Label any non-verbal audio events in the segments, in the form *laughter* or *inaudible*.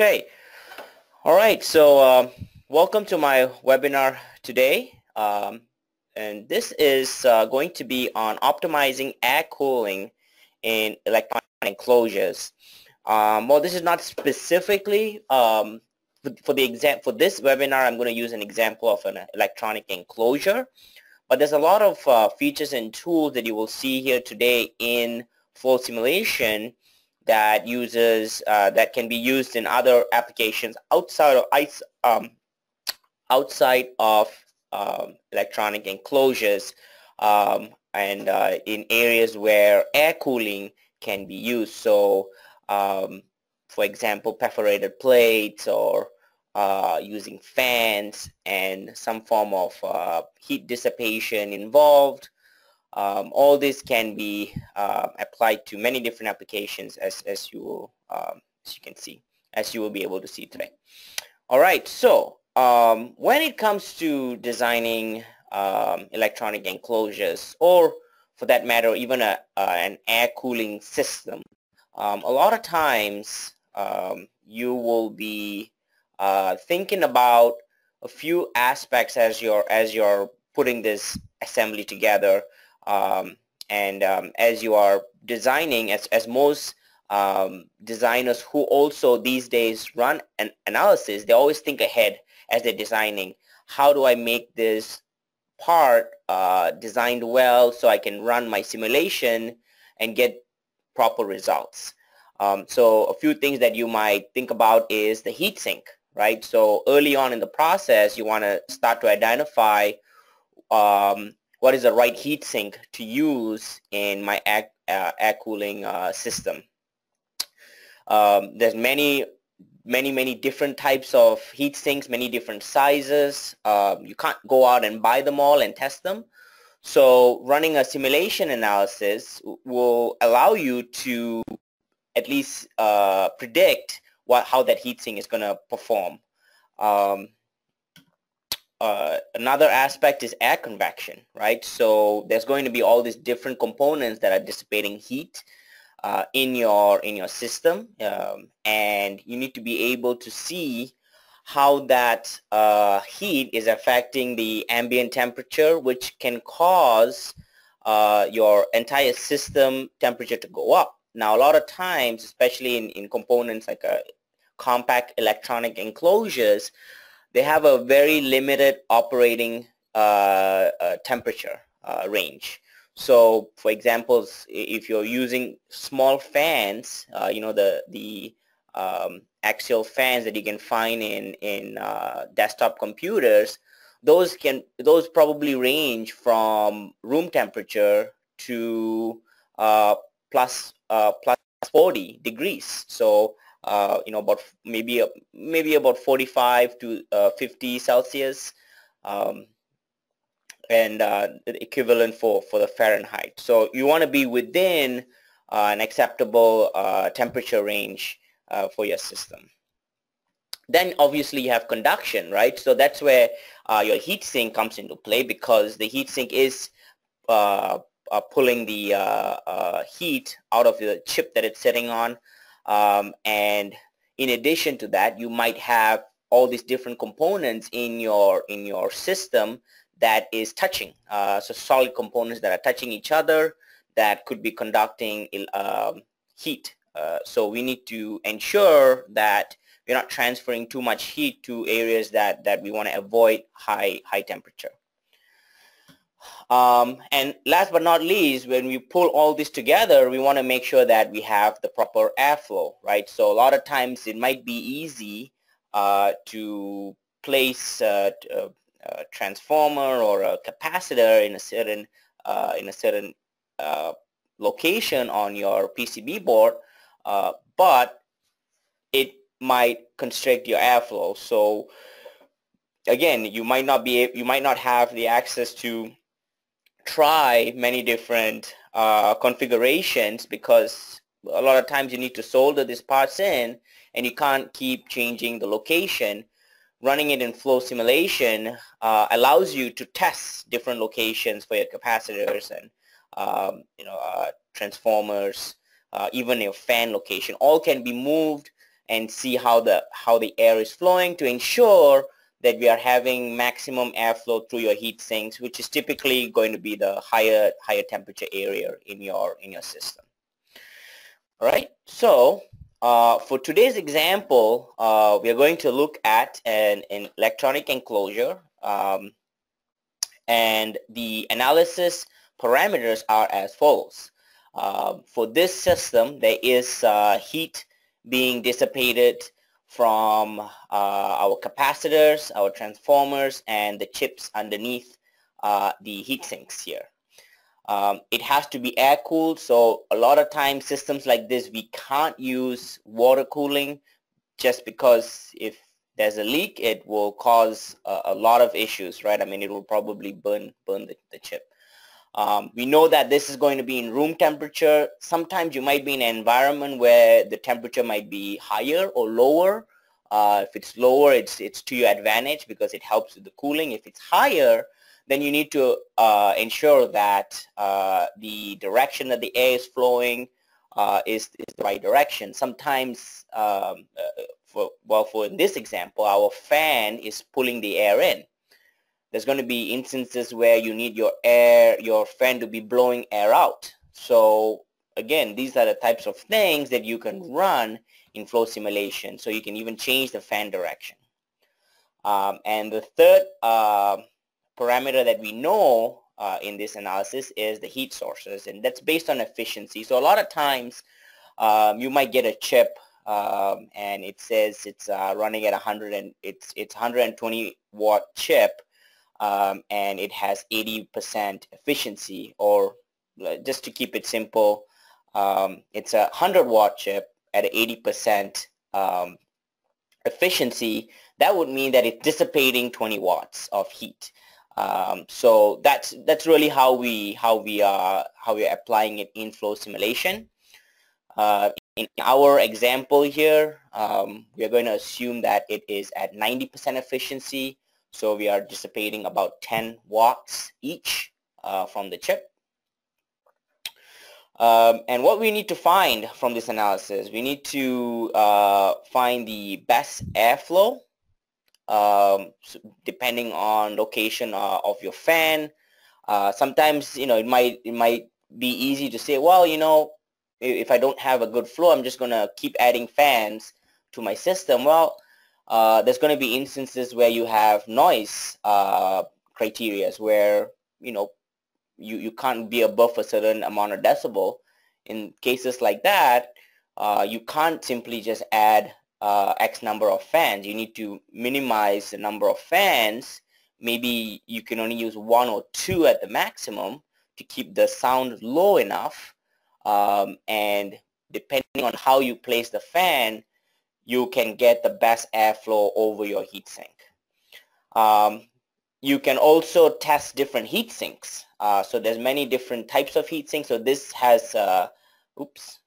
Okay. All right. So uh, welcome to my webinar today. Um, and this is uh, going to be on optimizing air cooling in electronic enclosures. Um, well, this is not specifically um, for, the exam for this webinar. I'm going to use an example of an electronic enclosure, but there's a lot of uh, features and tools that you will see here today in flow simulation that uses uh, that can be used in other applications outside of um, outside of um, electronic enclosures um, and uh, in areas where air cooling can be used. So, um, for example, perforated plates or uh, using fans and some form of uh, heat dissipation involved. Um, all this can be uh, applied to many different applications as, as you will, um, as you can see, as you will be able to see today. All right, so um, when it comes to designing um, electronic enclosures or for that matter even a, uh, an air cooling system, um, a lot of times um, you will be uh, thinking about a few aspects as you're as you're putting this assembly together um, and um, as you are designing, as, as most um, designers who also these days run an analysis, they always think ahead as they're designing. How do I make this part uh, designed well so I can run my simulation and get proper results? Um, so a few things that you might think about is the heat sink, right? So early on in the process, you want to start to identify um, what is the right heat sink to use in my air, uh, air cooling uh, system. Um, there's many, many, many different types of heat sinks, many different sizes. Um, you can't go out and buy them all and test them. So running a simulation analysis will allow you to at least uh, predict what, how that heat sink is going to perform. Um, uh, another aspect is air convection, right? So there's going to be all these different components that are dissipating heat uh, in your in your system, um, and you need to be able to see how that uh, heat is affecting the ambient temperature, which can cause uh, your entire system temperature to go up. Now, a lot of times, especially in, in components like a compact electronic enclosures, they have a very limited operating uh, uh, temperature uh, range. So, for example, if you're using small fans, uh, you know the the um, axial fans that you can find in in uh, desktop computers, those can those probably range from room temperature to plus plus 40 degrees. So uh, you know, about maybe maybe about 45 to uh, 50 Celsius, um, and uh, equivalent for for the Fahrenheit. So you want to be within uh, an acceptable uh, temperature range uh, for your system. Then obviously you have conduction, right? So that's where your heat sink comes into play because the heat sink is pulling the heat out of the chip that it's sitting on um, and in addition to that, you might have all these different components in your in your system that is touching. Uh, so solid components that are touching each other that could be conducting um, heat. Uh, so we need to ensure that we're not transferring too much heat to areas that, that we want to avoid high, high temperature. Um, and last but not least, when we pull all this together, we want to make sure that we have the proper airflow, right? So a lot of times it might be easy uh, to place a, a, a, transformer or a capacitor in a certain uh, in a certain uh, location on your PCB board, uh, but it might constrict your airflow. So again, you might not be you might not have the access to try many different uh, configurations because a lot of times you need to solder these parts in and you can't keep changing the location. Running it in flow simulation uh, allows you to test different locations for your capacitors and um, you know uh, transformers, uh, even your fan location. All can be moved and see how the how the air is flowing to ensure that we are having maximum airflow through your heat sinks, which is typically going to be the higher higher temperature area in your in your system. All right. So uh, for today's example, uh, we are going to look at an, an electronic enclosure, um, and the analysis parameters are as follows. Uh, for this system, there is uh, heat being dissipated from uh, our capacitors, our transformers, and the chips underneath uh, the heat sinks here. Um, it has to be air cooled, so a lot of times systems like this, we can't use water cooling just because if there's a leak, it will cause a, a lot of issues, right? I mean, it will probably burn, burn the, the chip. Um, we know that this is going to be in room temperature. Sometimes you might be in an environment where the temperature might be higher or lower. Uh, if it's lower, it's, it's to your advantage because it helps with the cooling. If it's higher, then you need to uh, ensure that uh, the direction that the air is flowing uh, is, is the right direction. Sometimes, um, uh, for, well, for this example, our fan is pulling the air in there's going to be instances where you need your air, your fan to be blowing air out. So again, these are the types of things that you can run in flow simulation. So you can even change the fan direction. Um, and the third uh, parameter that we know uh, in this analysis is the heat sources, and that's based on efficiency. So a lot of times um, you might get a chip um, and it says it's uh, running at 100 and it's it's 120 watt chip um, and it has 80% efficiency or uh, just to keep it simple, um, it's a 100 watt chip at 80% um, efficiency. That would mean that it's dissipating 20 watts of heat. Um, so that's that's really how we how we are how we are applying it in flow simulation. Uh, in our example here, um, we are going to assume that it is at 90% efficiency so we are dissipating about 10 watts each uh, from the chip. Um, and what we need to find from this analysis, we need to uh, find the best airflow um, depending on location uh, of your fan. Uh, sometimes, you know, it might, it might be easy to say, well, you know, if I don't have a good flow, I'm just going to keep adding fans to my system. Well, uh, there's going to be instances where you have noise uh, criteria where, you know, you, you can't be above a certain amount of decibel. In cases like that, uh, you can't simply just add uh, X number of fans. You need to minimize the number of fans. Maybe you can only use one or two at the maximum to keep the sound low enough. Um, and depending on how you place the fan, you can get the best airflow over your heatsink. Um, you can also test different heat sinks. Uh, so there's many different types of heat sinks. So this has, uh, oops.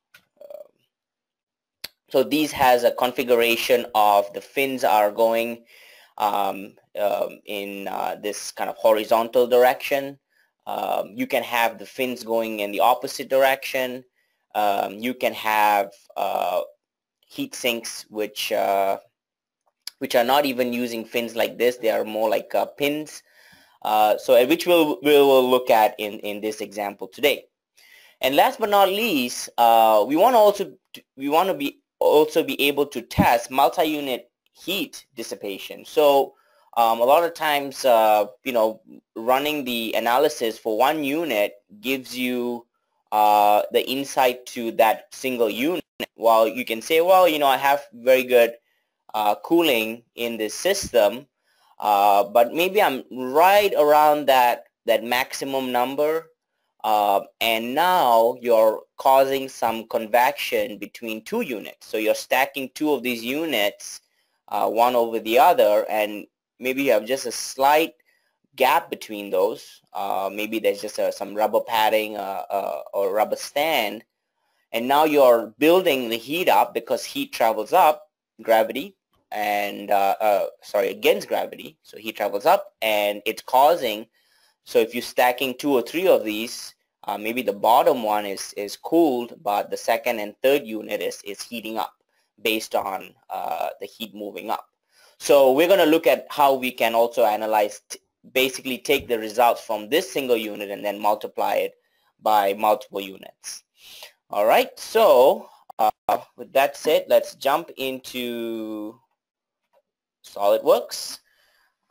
So these has a configuration of the fins are going um, um, in uh, this kind of horizontal direction. Um, you can have the fins going in the opposite direction. Um, you can have uh, heat sinks which uh, which are not even using fins like this. They are more like uh, pins. Uh, so which we'll, we'll look at in, in this example today. And last but not least, uh, we want to also we want to be also be able to test multi-unit heat dissipation. So um, a lot of times, uh, you know, running the analysis for one unit gives you uh, the insight to that single unit while you can say well you know I have very good uh, cooling in this system uh, but maybe I'm right around that that maximum number uh, and now you're causing some convection between two units so you're stacking two of these units uh, one over the other and maybe you have just a slight gap between those. Uh, maybe there's just a, some rubber padding uh, uh, or rubber stand. And now you're building the heat up because heat travels up, gravity, and uh, uh, sorry, against gravity. So heat travels up and it's causing, so if you're stacking two or three of these, uh, maybe the bottom one is, is cooled, but the second and third unit is, is heating up based on uh, the heat moving up. So we're going to look at how we can also analyze, basically take the results from this single unit and then multiply it by multiple units. All right, so uh, with that said, let's jump into SolidWorks.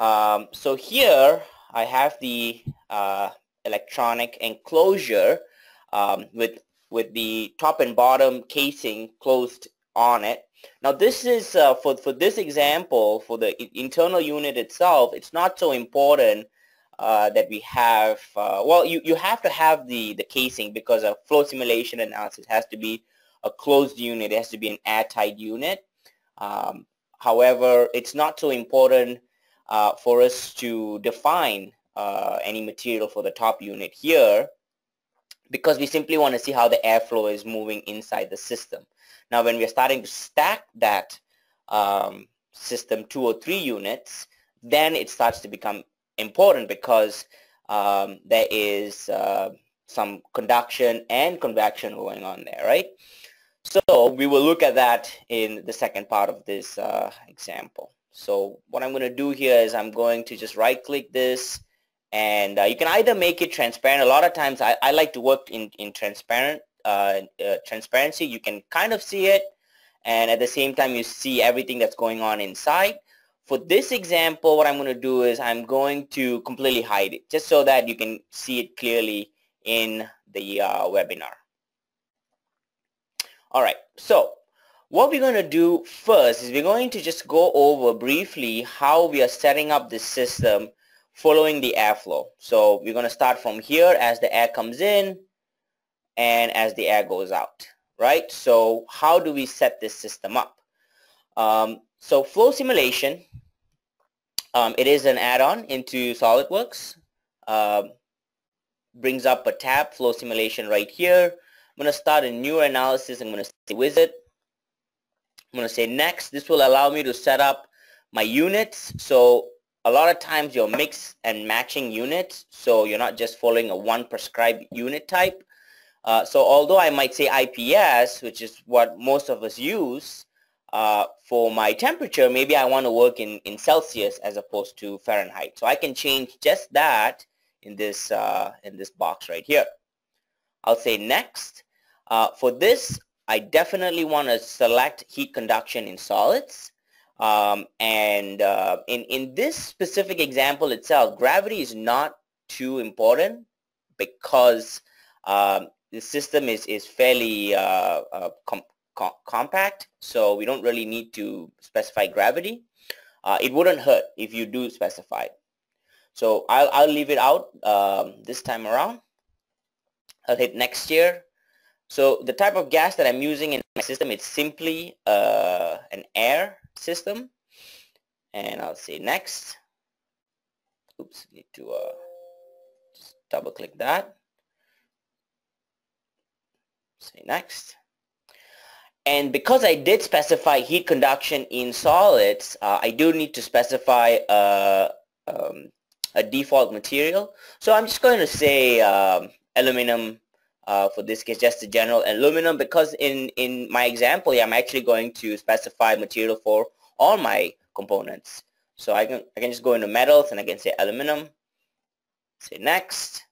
Um, so here I have the uh, electronic enclosure um, with with the top and bottom casing closed on it. Now this is uh, for for this example for the internal unit itself. It's not so important uh, that we have. Uh, well, you you have to have the the casing because a flow simulation analysis has to be a closed unit. It has to be an airtight unit. Um, however, it's not so important uh, for us to define uh, any material for the top unit here because we simply want to see how the airflow is moving inside the system. Now when we're starting to stack that um, system two or three units, then it starts to become important because um, there is uh, some conduction and convection going on there, right? So we will look at that in the second part of this uh, example. So what I'm going to do here is I'm going to just right click this and uh, you can either make it transparent. A lot of times I, I like to work in, in transparent uh, uh, transparency. You can kind of see it and at the same time you see everything that's going on inside. For this example, what I'm going to do is I'm going to completely hide it just so that you can see it clearly in the uh, webinar. All right, so what we're going to do first is we're going to just go over briefly how we are setting up this system following the airflow. So we're going to start from here as the air comes in and as the air goes out, right? So how do we set this system up? Um, so flow simulation, um, it is an add-on into SolidWorks. Um, brings up a tab, flow simulation right here. I'm going to start a new analysis. I'm going to say wizard. I'm going to say next. This will allow me to set up my units. So a lot of times you're mix and matching units, so you're not just following a one prescribed unit type. Uh, so although I might say IPS, which is what most of us use, uh, for my temperature, maybe I want to work in, in Celsius as opposed to Fahrenheit. So I can change just that in this, uh, in this box right here. I'll say next. Uh, for this, I definitely want to select heat conduction in solids. Um, and uh, in, in this specific example itself, gravity is not too important because um, the system is, is fairly uh, uh, com com compact, so we don't really need to specify gravity. Uh, it wouldn't hurt if you do specify. So I'll, I'll leave it out um, this time around. I'll hit next year. So the type of gas that I'm using in my system is simply uh, an air system and I'll say next oops need to uh, just double click that say next and because I did specify heat conduction in solids uh, I do need to specify uh, um, a default material. So I'm just going to say um, aluminum uh, for this case just the general aluminum because in in my example I'm actually going to specify material for all my components. So I can I can just go into metals and I can say aluminum. Say next.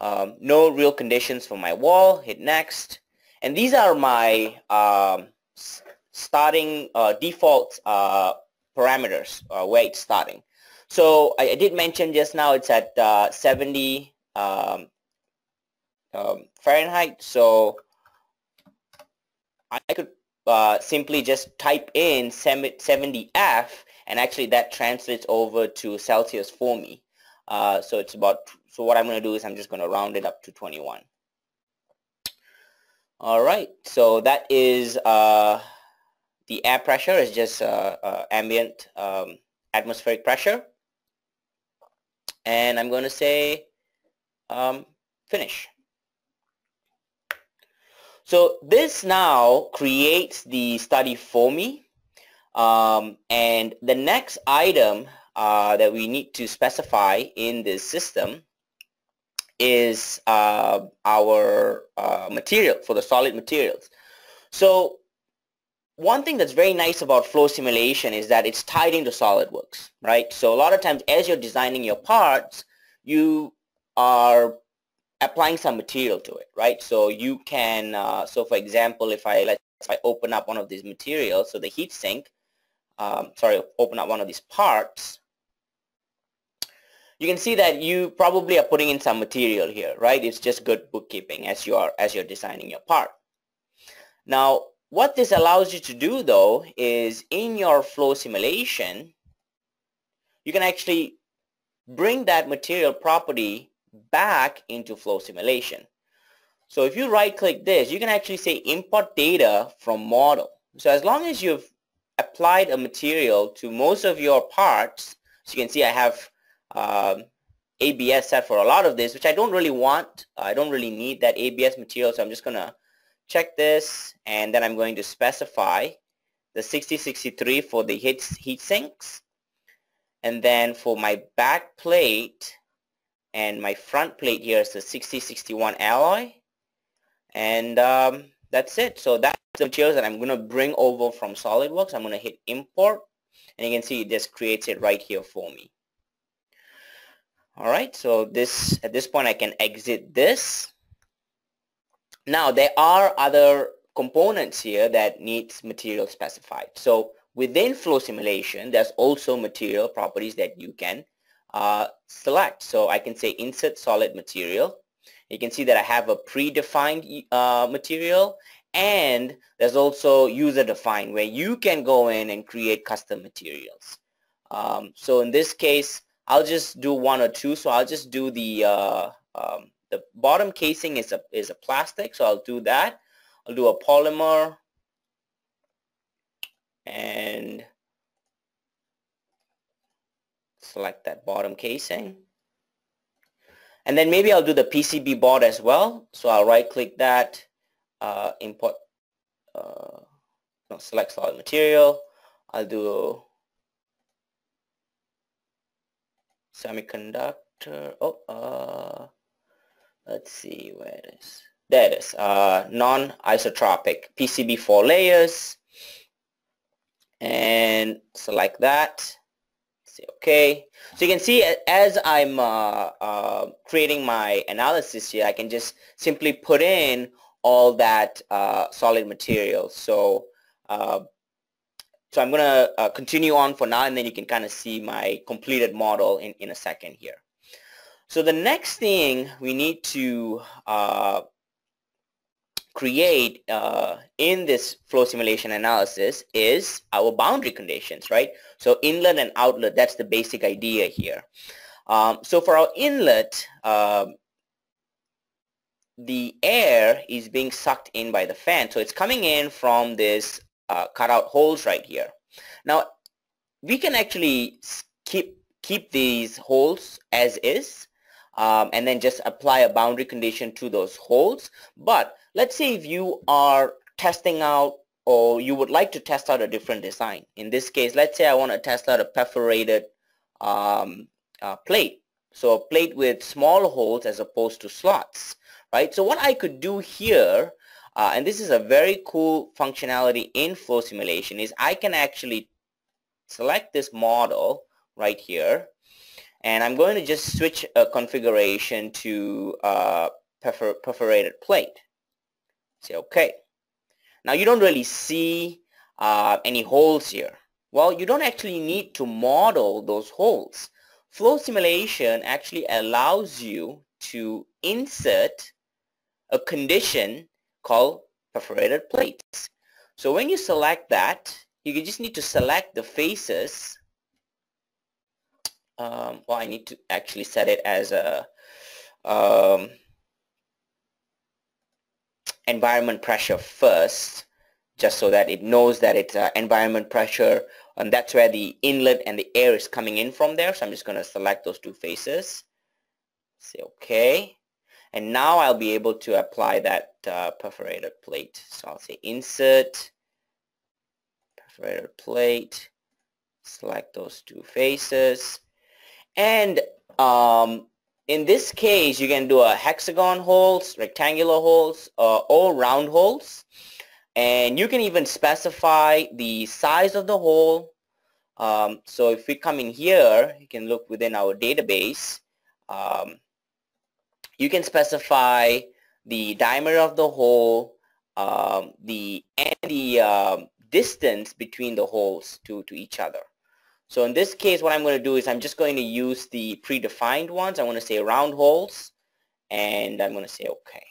Um, no real conditions for my wall. Hit next and these are my um, starting uh, default uh, parameters uh, where it's starting so I, I, did mention just now it's at uh, 70 um, um, Fahrenheit. So I could uh, simply just type in 70F and actually that translates over to Celsius for me. Uh, so it's about, so what I'm going to do is I'm just going to round it up to 21. All right, so that is uh, the air pressure is just uh, uh, ambient um, atmospheric pressure. And I'm going to say um, finish. So this now creates the study for me. Um, and the next item uh, that we need to specify in this system is uh, our uh, material for the solid materials. So one thing that's very nice about flow simulation is that it's tied into SolidWorks, right? So a lot of times as you're designing your parts, you are applying some material to it, right? So you can, uh, so for example, if I, let's if I open up one of these materials, so the heat sink, um, sorry, open up one of these parts, you can see that you probably are putting in some material here, right? It's just good bookkeeping as you are, as you're designing your part. Now, what this allows you to do though is in your flow simulation, you can actually bring that material property back into flow simulation. So if you right click this, you can actually say import data from model. So as long as you've applied a material to most of your parts, as you can see I have um, ABS set for a lot of this, which I don't really want. I don't really need that ABS material, so I'm just going to check this, and then I'm going to specify the 6063 for the heat, heat sinks. And then for my back plate and my front plate here is the 6061 alloy. And um, that's it. So that's the materials that I'm going to bring over from SolidWorks. I'm going to hit import and you can see it just creates it right here for me. All right, so this at this point I can exit this. Now there are other components here that needs material specified. So within flow simulation, there's also material properties that you can uh, select. So I can say insert solid material. You can see that I have a predefined uh, material and there's also user defined where you can go in and create custom materials. Um, so in this case, I'll just do one or two. So I'll just do the uh, um, the bottom casing is a is a plastic. So I'll do that. I'll do a polymer and select that bottom casing. And then maybe I'll do the PCB board as well. So I'll right click that, uh, import, uh, no, select solid material. I'll do semiconductor. Oh, uh, let's see where it is. There it is. Uh, non-isotropic PCB four layers. And select that say okay. So you can see as I'm uh, uh, creating my analysis here, I can just simply put in all that uh, solid material. So uh, so I'm going to uh, continue on for now and then you can kind of see my completed model in, in a second here. So the next thing we need to uh, create uh, in this flow simulation analysis is our boundary conditions, right? So inlet and outlet, that's the basic idea here. Um, so for our inlet, um, the air is being sucked in by the fan. So it's coming in from this uh, cutout holes right here. Now, we can actually keep, keep these holes as is um, and then just apply a boundary condition to those holes. But let's say if you are testing out or you would like to test out a different design. In this case, let's say I want to test out a perforated um, uh, plate. So a plate with small holes as opposed to slots, right? So what I could do here, uh, and this is a very cool functionality in flow simulation, is I can actually select this model right here, and I'm going to just switch a configuration to uh, perfor perforated plate. Say OK. Now you don't really see uh, any holes here. Well, you don't actually need to model those holes. Flow simulation actually allows you to insert a condition called perforated plates. So when you select that, you just need to select the faces. Um, well, I need to actually set it as a um, environment pressure first just so that it knows that it's uh, environment pressure and that's where the inlet and the air is coming in from there so I'm just going to select those two faces say okay and now I'll be able to apply that uh, perforated plate so I'll say insert perforated plate select those two faces and um, in this case, you can do a hexagon holes, rectangular holes, uh, or round holes. And you can even specify the size of the hole. Um, so if we come in here, you can look within our database. Um, you can specify the diameter of the hole, um, the and the um, distance between the holes to, to each other. So in this case, what I'm going to do is I'm just going to use the predefined ones. I want to say round holes, and I'm going to say OK.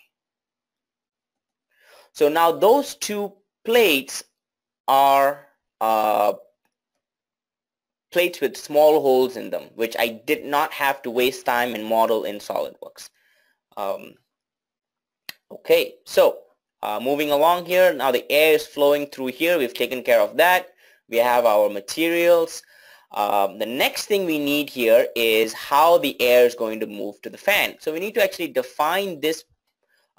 So now those two plates are uh, plates with small holes in them, which I did not have to waste time and model in SolidWorks. Um, okay, so uh, moving along here, now the air is flowing through here. We've taken care of that. We have our materials. Um, the next thing we need here is how the air is going to move to the fan. So we need to actually define this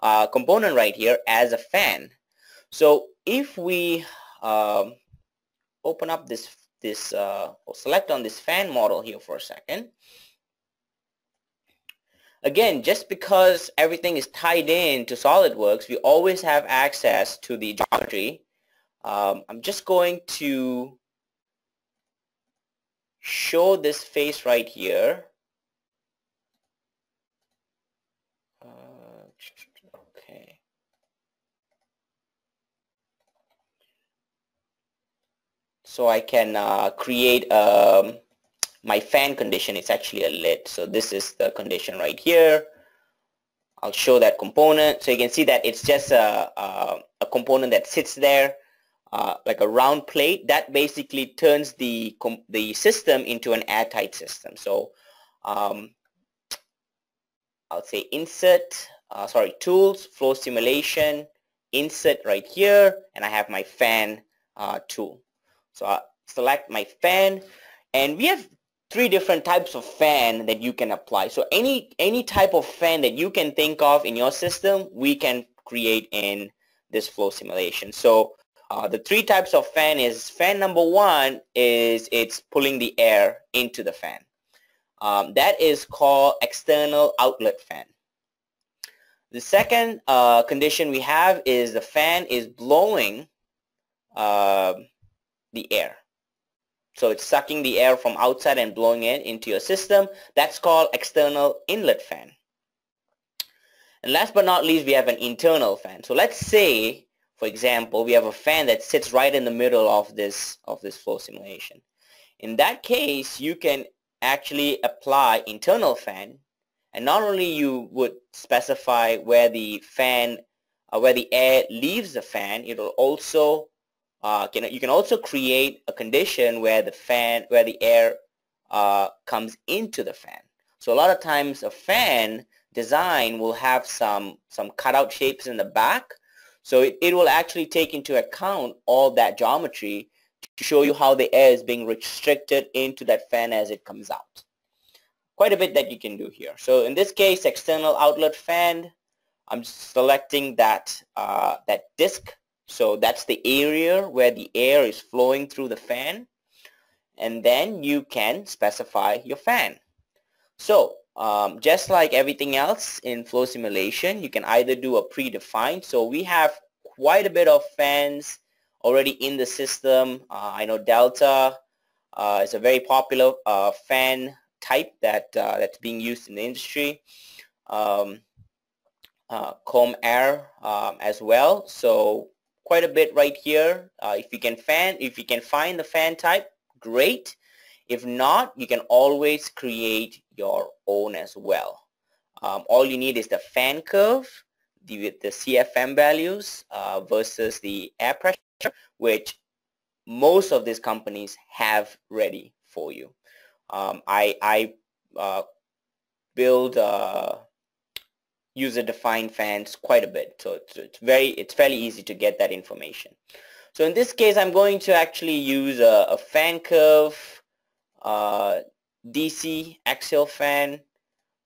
uh, component right here as a fan. So if we um, open up this, this uh, or select on this fan model here for a second, again, just because everything is tied in to SolidWorks, we always have access to the geometry. Um, I'm just going to show this face right here. Uh, okay. So I can uh, create um, my fan condition. is actually a lid. So this is the condition right here. I'll show that component. So you can see that it's just a, a, a component that sits there uh, like a round plate that basically turns the the system into an airtight system. So um, I'll say insert, uh, sorry, tools, flow simulation, insert right here, and I have my fan uh, tool. So I select my fan, and we have three different types of fan that you can apply. So any any type of fan that you can think of in your system, we can create in this flow simulation. So uh, the three types of fan is fan number one is it's pulling the air into the fan. Um, that is called external outlet fan. The second uh, condition we have is the fan is blowing uh, the air. So it's sucking the air from outside and blowing it into your system. That's called external inlet fan. And last but not least, we have an internal fan. So let's say for example, we have a fan that sits right in the middle of this of this flow simulation. In that case, you can actually apply internal fan, and not only you would specify where the fan, uh, where the air leaves the fan, it'll also uh, can, you can also create a condition where the fan, where the air uh, comes into the fan. So a lot of times a fan design will have some some cutout shapes in the back so it, it will actually take into account all that geometry to show you how the air is being restricted into that fan as it comes out. Quite a bit that you can do here. So in this case, external outlet fan, I'm selecting that, uh, that disk. So that's the area where the air is flowing through the fan. And then you can specify your fan. So um, just like everything else in flow simulation, you can either do a predefined. So we have quite a bit of fans already in the system. Uh, I know Delta uh, is a very popular uh, fan type that uh, that's being used in the industry. Um, uh, Comair um, as well. So quite a bit right here. Uh, if you can fan, if you can find the fan type, great. If not, you can always create your own as well. Um, all you need is the fan curve, the, the CFM values uh, versus the air pressure, which most of these companies have ready for you. Um, I, I uh, build uh, user-defined fans quite a bit, so it's, it's very it's fairly easy to get that information. So in this case, I'm going to actually use a, a fan curve uh, DC axial fan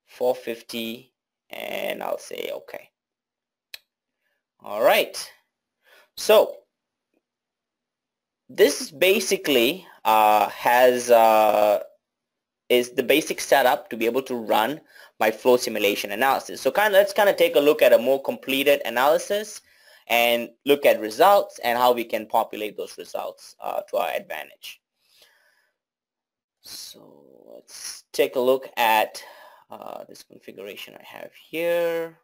450 and I'll say okay. All right. So this basically uh, has uh, is the basic setup to be able to run my flow simulation analysis. So kind of let's kind of take a look at a more completed analysis and look at results and how we can populate those results uh, to our advantage. So let's take a look at uh, this configuration I have here.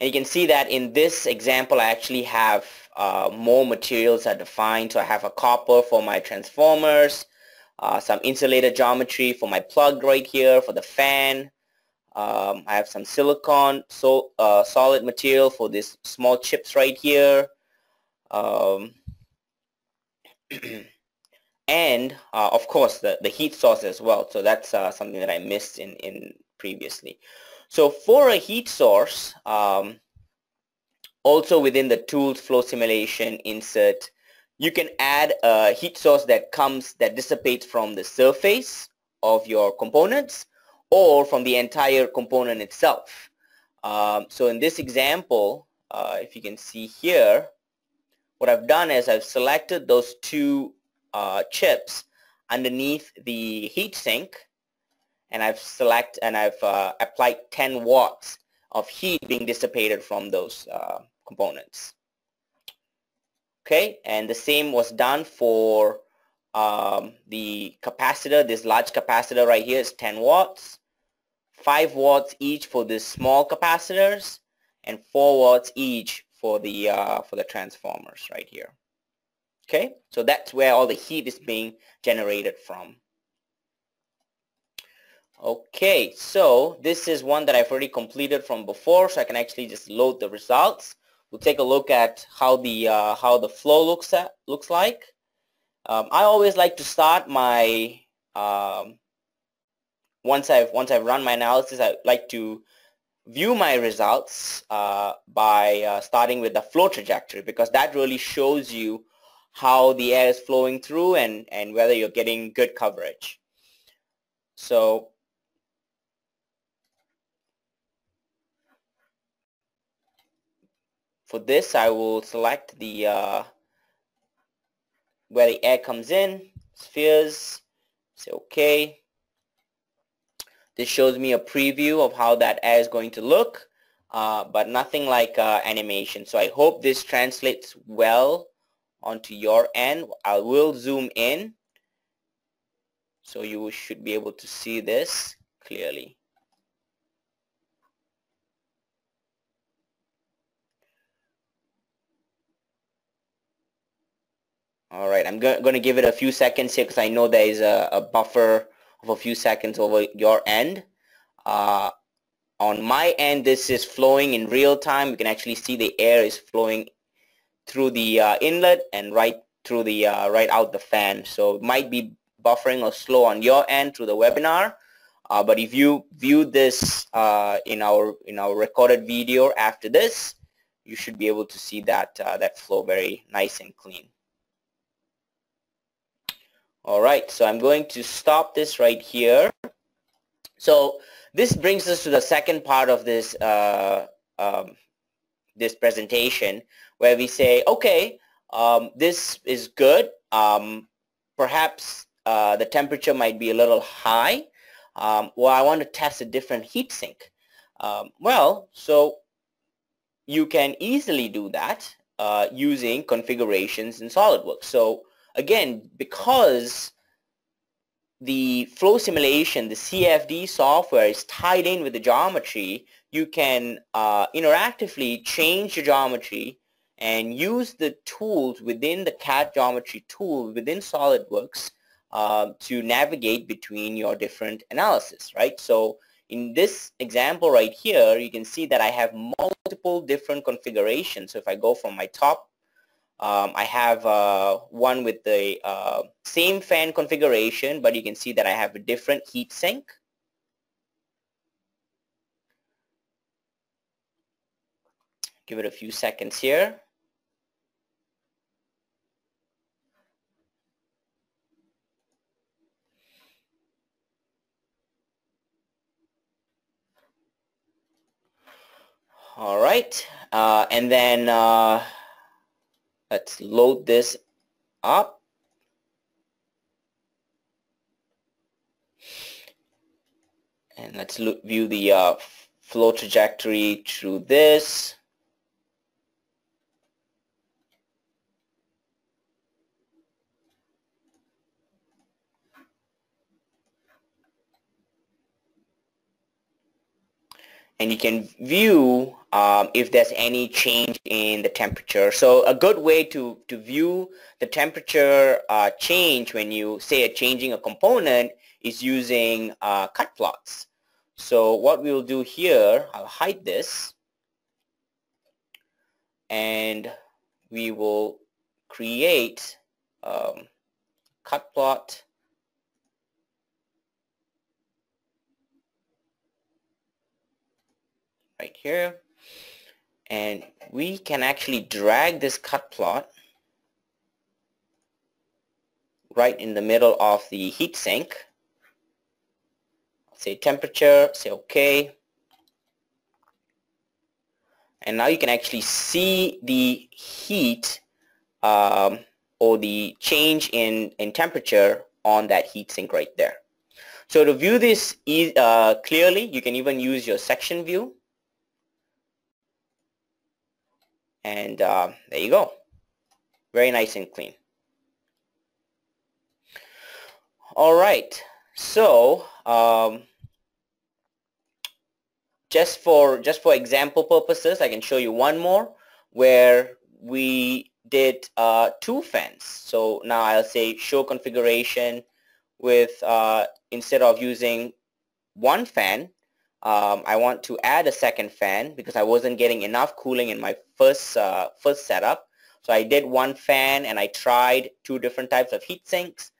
And you can see that in this example, I actually have uh, more materials are defined. So I have a copper for my transformers, uh, some insulator geometry for my plug right here for the fan. Um, I have some silicon so, uh, solid material for these small chips right here. Um, *clears throat* and uh, of course the, the heat source as well. So that's uh, something that I missed in, in previously. So for a heat source, um, also within the tools flow simulation insert, you can add a heat source that comes, that dissipates from the surface of your components or from the entire component itself. Um, so in this example, uh, if you can see here, what I've done is I've selected those two uh, chips underneath the heatsink and I've select and I've uh, applied 10 watts of heat being dissipated from those uh, components. Okay, and the same was done for um, the capacitor. This large capacitor right here is 10 watts, 5 watts each for the small capacitors, and 4 watts each for the uh, for the transformers right here. Okay, so that's where all the heat is being generated from. Okay, so this is one that I've already completed from before, so I can actually just load the results. We'll take a look at how the uh, how the flow looks at looks like. Um, I always like to start my um, once I've once I've run my analysis. I like to view my results uh, by uh, starting with the flow trajectory because that really shows you how the air is flowing through and and whether you're getting good coverage. So For this, I will select the uh, where the air comes in, spheres, say OK. This shows me a preview of how that air is going to look, uh, but nothing like uh, animation. So I hope this translates well onto your end. I will zoom in so you should be able to see this clearly. All right, I'm go going to give it a few seconds here because I know there is a, a, buffer of a few seconds over your end. Uh, on my end, this is flowing in real time. You can actually see the air is flowing through the uh, inlet and right through the uh, right out the fan. So it might be buffering or slow on your end through the webinar. Uh, but if you view this uh, in our in our recorded video after this, you should be able to see that uh, that flow very nice and clean. All right, so I'm going to stop this right here. So this brings us to the second part of this uh, um, this presentation where we say, okay, um, this is good. Um, perhaps uh, the temperature might be a little high. Um, well, I want to test a different heat sink. Um, well, so you can easily do that uh, using configurations in SolidWorks. So again, because the flow simulation, the CFD software is tied in with the geometry, you can uh, interactively change the geometry and use the tools within the CAD geometry tool within SolidWorks uh, to navigate between your different analysis, right? So in this example right here, you can see that I have multiple different configurations. So if I go from my top um, I have uh, one with the uh, same fan configuration, but you can see that I have a different heat sink. Give it a few seconds here. All right, uh, and then uh, Let's load this up. And let's look, view the uh, flow trajectory through this. And you can view um, if there's any change in the temperature. So a good way to, to view the temperature uh, change when you say a changing a component is using uh, cut plots. So what we'll do here, I'll hide this and we will create um, cut plot right here. And we can actually drag this cut plot right in the middle of the heat sink. Say temperature say okay. And now you can actually see the heat um, or the change in in temperature on that heat sink right there. So to view this e uh, clearly you can even use your section view and uh, there you go. Very nice and clean. All right. So um, just for just for example purposes I can show you one more where we did uh, two fans. So now I'll say show configuration with uh, instead of using one fan um, I want to add a second fan because I wasn't getting enough cooling in my first uh, first setup. So I did one fan and I tried two different types of heat sinks.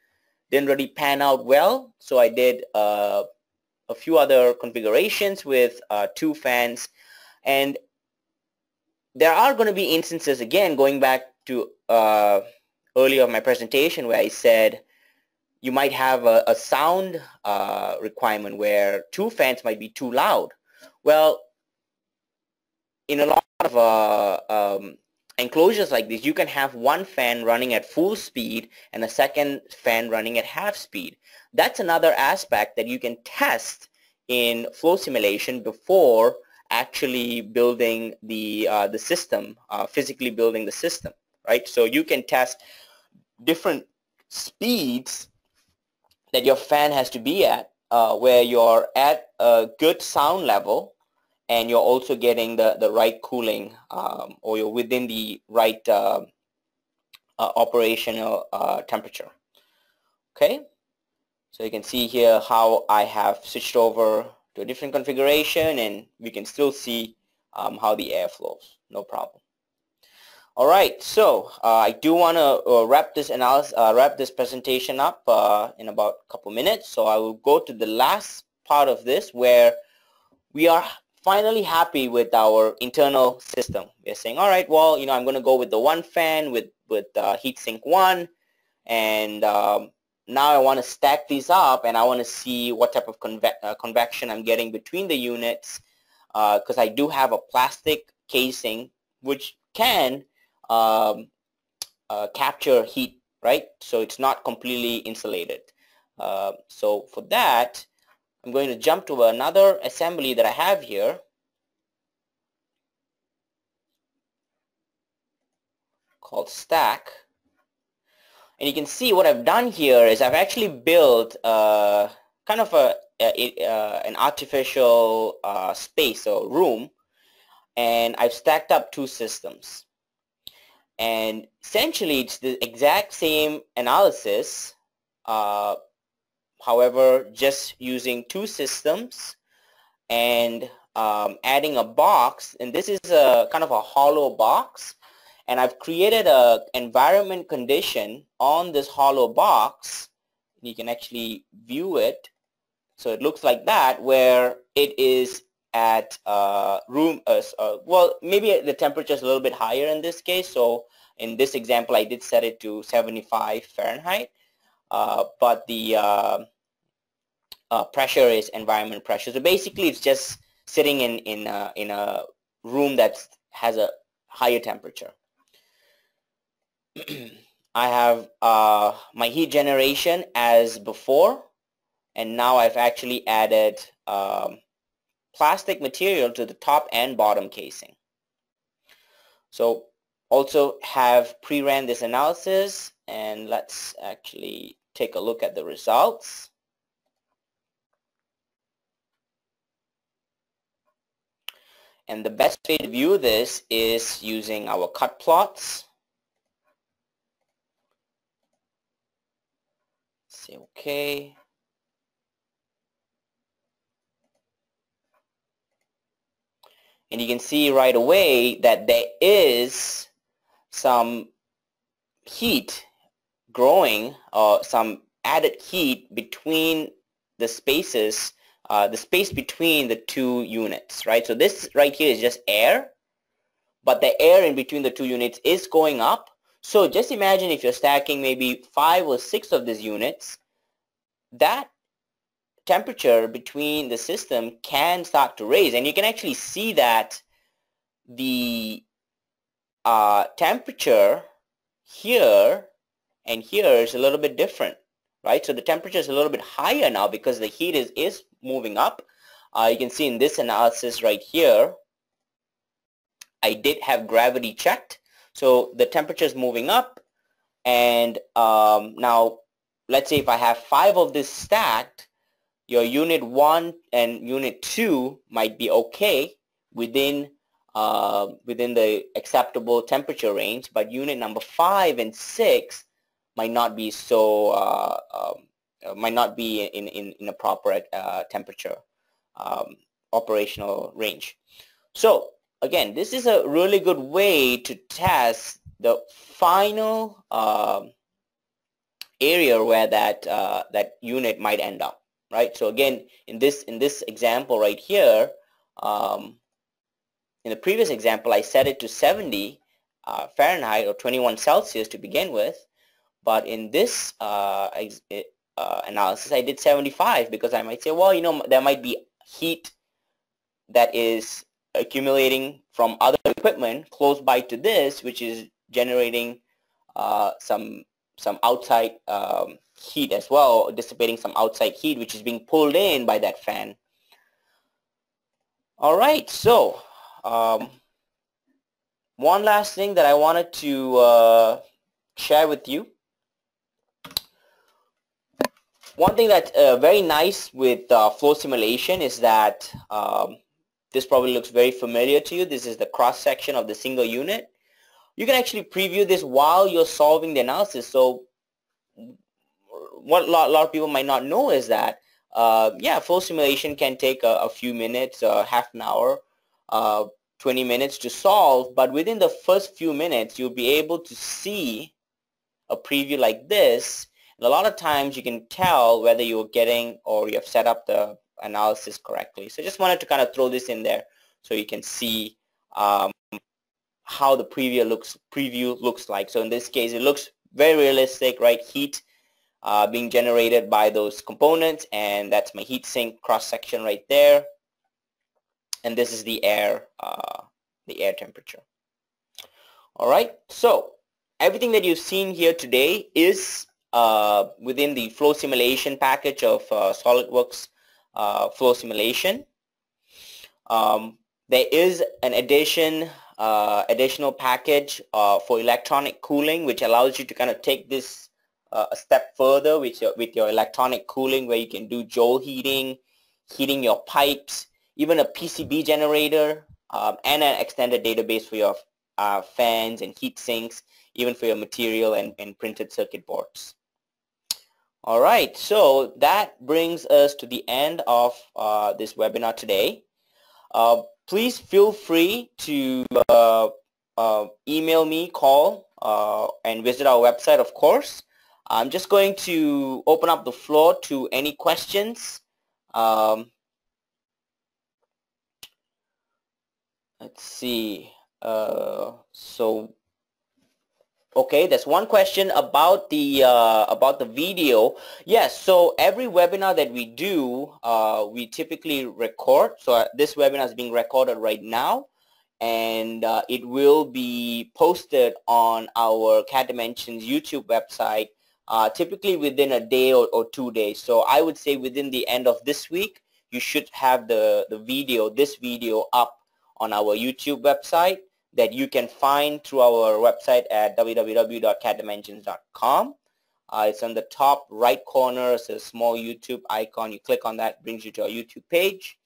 Didn't really pan out well. So I did uh, a few other configurations with uh, two fans. And there are going to be instances, again, going back to uh, earlier of my presentation where I said you might have a, a sound uh, requirement where two fans might be too loud. Well, in a lot of uh, um, enclosures like this, you can have one fan running at full speed and a second fan running at half speed. That's another aspect that you can test in flow simulation before actually building the uh, the system, uh, physically building the system, right? So you can test different speeds that your fan has to be at uh, where you're at a good sound level and you're also getting the, the right cooling um, or you're within the right uh, uh, operational uh, temperature. Okay, so you can see here how I have switched over to a different configuration and we can still see um, how the air flows, no problem. All right, so uh, I do want to uh, wrap this analysis, uh, wrap this presentation up uh, in about a couple minutes. So I will go to the last part of this where we are finally happy with our internal system. We're saying, all right, well, you know, I'm going to go with the one fan with with uh, heatsink one, and um, now I want to stack these up, and I want to see what type of conve uh, convection I'm getting between the units, because I do have a plastic casing which can um, uh, capture heat, right? So it's not completely insulated. Uh, so for that, I'm going to jump to another assembly that I have here. called stack. And you can see what I've done here is I've actually built uh, kind of a, a, a uh, an artificial uh, space or room and I've stacked up two systems and essentially it's the exact same analysis uh, however just using two systems and um, adding a box. And this is a kind of a hollow box. And I've created a environment condition on this hollow box. You can actually view it. So it looks like that where it is at uh, room, uh, uh, well, maybe the temperature is a little bit higher in this case. So in this example, I did set it to 75 Fahrenheit, uh, but the uh, uh, pressure is environment pressure. So basically, it's just sitting in in a, in a room that has a higher temperature. *clears throat* I have my heat generation as before, and now I've actually added um, plastic material to the top and bottom casing. So also have pre-ran this analysis and let's actually take a look at the results. And the best way to view this is using our cut plots. Say okay. And you can see right away that there is some heat growing, uh, some added heat between the spaces, uh, the space between the two units, right? So this right here is just air, but the air in between the two units is going up. So just imagine if you're stacking maybe five or six of these units, that temperature between the system can start to raise. And you can actually see that the uh, temperature here and here is a little bit different right? So the temperature is a little bit higher now because the heat is is moving up. Uh, you can see in this analysis right here I did have gravity checked. So the temperature is moving up and um, now let's say if I have five of this stacked your unit 1 and unit 2 might be okay within uh, within the acceptable temperature range, but unit number 5 and 6 might not be so uh, um, uh, might not be in, in, in a proper uh, temperature um, operational range. So again, this is a really good way to test the final uh, area where that uh, that unit might end up right? So again, in this in this example right here, um, in the previous example, I set it to 70 uh, Fahrenheit or 21 Celsius to begin with, but in this uh, uh, analysis, I did 75 because I might say, well, you know, there might be heat that is accumulating from other equipment close by to this, which is generating uh, some some outside um, heat as well, dissipating some outside heat which is being pulled in by that fan. All right, so um, one last thing that I wanted to uh, share with you. One thing that's uh, very nice with uh, flow simulation is that um, this probably looks very familiar to you. This is the cross section of the single unit. You can actually preview this while you're solving the analysis. So what a lot, a lot of people might not know is that uh, yeah, flow simulation can take a, a few minutes, uh, half an hour, uh, 20 minutes to solve, but within the first few minutes, you'll be able to see a preview like this. And a lot of times you can tell whether you're getting or you have set up the analysis correctly. So I just wanted to kind of throw this in there so you can see um, how the preview looks preview looks like. So in this case, it looks very realistic, right? Heat uh, being generated by those components and that's my heat sink cross section right there and this is the air uh, the air temperature all right so everything that you've seen here today is uh, within the flow simulation package of uh, SolidWorks uh, flow simulation um, there is an addition uh, additional package for electronic cooling which allows you to kind of take this uh, a step further with your, with your electronic cooling where you can do Joule heating, heating your pipes, even a PCB generator, um, and an extended database for your uh, fans and heat sinks, even for your material and, and printed circuit boards. All right, so that brings us to the end of uh, this webinar today. Uh, please feel free to uh, uh, email me, call, uh, and visit our website, of course. I'm just going to open up the floor to any questions. Um, let's see. Uh, so, okay, there's one question about the uh, about the video. Yes, so every webinar that we do, uh, we typically record. So uh, this webinar is being recorded right now and uh, it will be posted on our CADimensions YouTube website uh, typically within a day or, or, two days. So I would say within the end of this week, you should have the, the video, this video up on our YouTube website that you can find through our website at www.cadimensions.com. Uh, it's on the top right corner. It's a small YouTube icon. You click on that, brings you to our YouTube page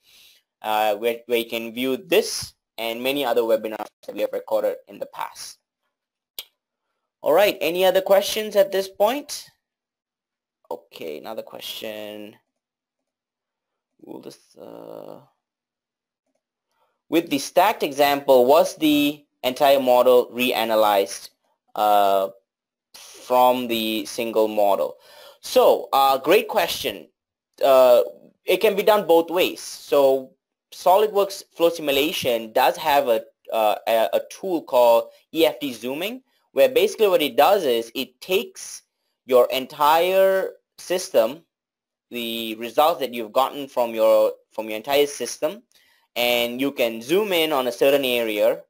uh, where, where you can view this and many other webinars that we have recorded in the past. All right, any other questions at this point? Okay, another question. Will this, uh... With the stacked example, was the entire model reanalyzed uh, from the single model? So, uh, great question. Uh, it can be done both ways. So, SolidWorks Flow Simulation does have a, uh, a, a tool called EFD zooming, where basically what it does is it takes your entire system, the results that you've gotten from your from your entire system, and you can zoom in on a certain area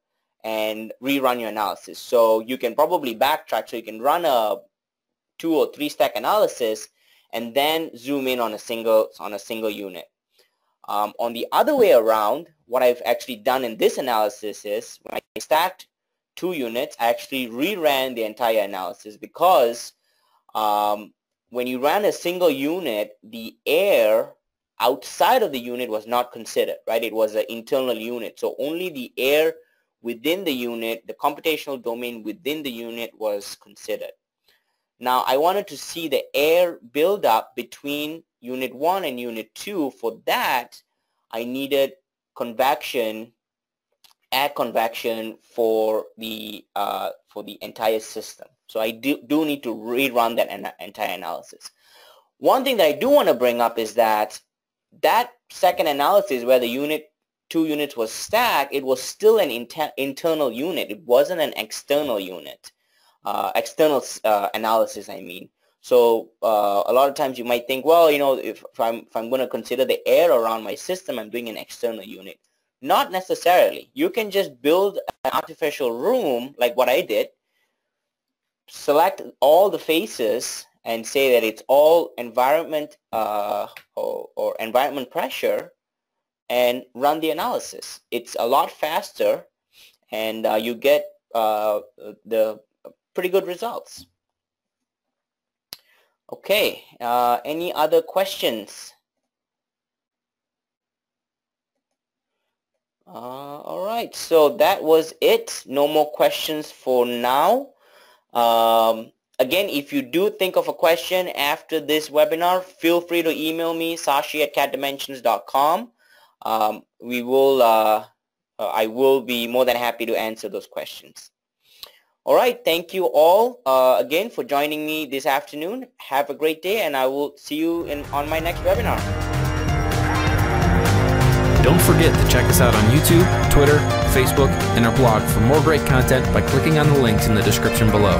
and rerun your analysis. So you can probably backtrack. So you can run a two or three stack analysis and then zoom in on a single on a single unit. Um, on the other way around, what I've actually done in this analysis is when I stacked two units, I actually reran the entire analysis because um, when you ran a single unit, the air outside of the unit was not considered, right? It was an internal unit. So only the air within the unit, the computational domain within the unit was considered. Now I wanted to see the air buildup between unit 1 and unit 2. For that, I needed convection, air convection for the, uh, for the entire system. So I do, do need to rerun that entire analysis. One thing that I do want to bring up is that that second analysis where the unit two units was stacked, it was still an inter internal unit. It wasn't an external unit, uh, external uh, analysis, I mean. So uh, a lot of times you might think, well, you know, if, if I'm, if I'm going to consider the air around my system, I'm doing an external unit. Not necessarily. You can just build an artificial room like what I did, select all the faces and say that it's all environment uh, or, or, environment pressure and run the analysis. It's a lot faster and uh, you get uh, the pretty good results. Okay, uh, any other questions? Uh, all right, so that was it. No more questions for now. Um, Again, if you do think of a question after this webinar, feel free to email me, sashi at cadimensions.com. Um, we will, uh, uh, I will be more than happy to answer those questions. All right, thank you all uh, again for joining me this afternoon. Have a great day, and I will see you in, on my next webinar. Don't forget to check us out on YouTube, Twitter, Facebook, and our blog for more great content by clicking on the links in the description below.